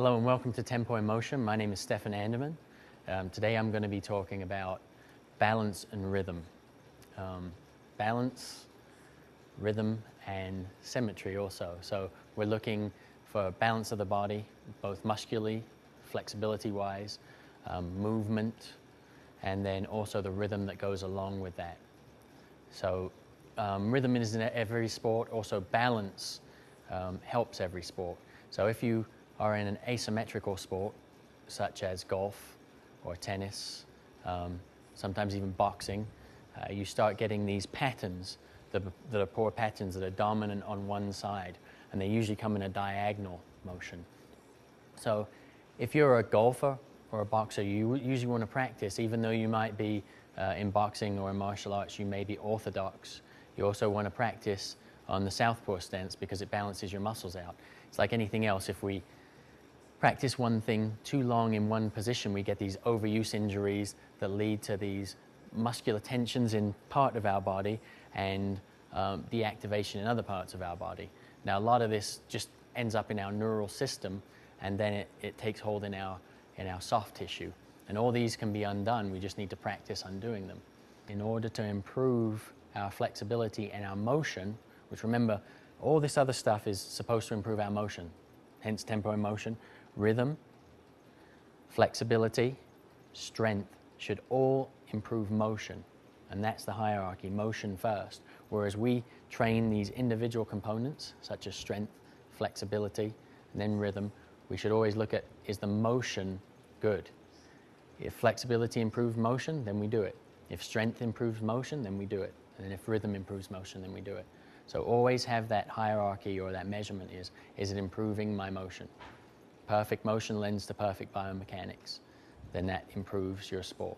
Hello and welcome to Tempo in Motion. My name is Stefan Anderman. Um, today I'm going to be talking about balance and rhythm. Um, balance, rhythm, and symmetry also. So we're looking for balance of the body, both muscularly, flexibility wise, um, movement, and then also the rhythm that goes along with that. So um, rhythm is in every sport, also balance um, helps every sport. So if you are in an asymmetrical sport, such as golf or tennis, um, sometimes even boxing, uh, you start getting these patterns that, are poor patterns that are dominant on one side, and they usually come in a diagonal motion. So if you're a golfer or a boxer, you usually want to practice, even though you might be uh, in boxing or in martial arts, you may be orthodox. You also want to practice on the southpaw stance because it balances your muscles out. It's like anything else. If we practice one thing too long in one position, we get these overuse injuries that lead to these muscular tensions in part of our body and um, deactivation in other parts of our body. Now, a lot of this just ends up in our neural system and then it, it takes hold in our, in our soft tissue. And all these can be undone, we just need to practice undoing them. In order to improve our flexibility and our motion, which remember, all this other stuff is supposed to improve our motion, hence tempo and motion, rhythm, flexibility, strength should all improve motion. And that's the hierarchy, motion first. Whereas we train these individual components, such as strength, flexibility, and then rhythm, we should always look at is the motion good? If flexibility improves motion, then we do it. If strength improves motion, then we do it. And if rhythm improves motion, then we do it. So always have that hierarchy or that measurement is, is it improving my motion? perfect motion lends to perfect biomechanics, then that improves your sport.